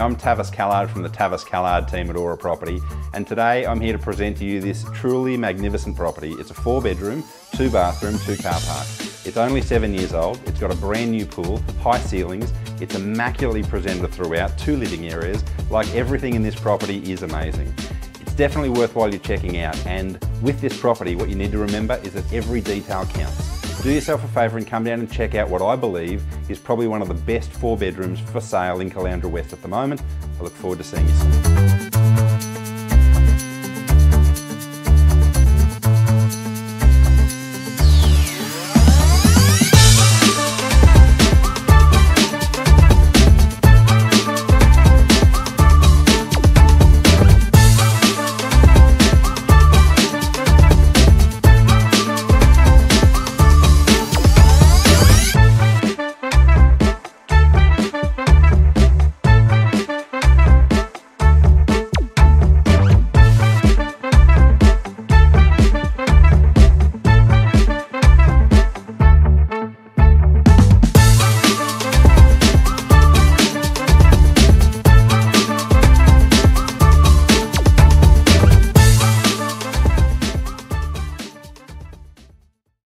I'm Tavis Callard from the Tavis Callard team at Aura Property and today I'm here to present to you this truly magnificent property. It's a four bedroom, two bathroom, two car park. It's only seven years old, it's got a brand new pool, high ceilings, it's immaculately presented throughout, two living areas, like everything in this property is amazing. It's definitely worthwhile you checking out and with this property what you need to remember is that every detail counts. Do yourself a favour and come down and check out what I believe is probably one of the best four bedrooms for sale in Caloundra West at the moment. I look forward to seeing you soon.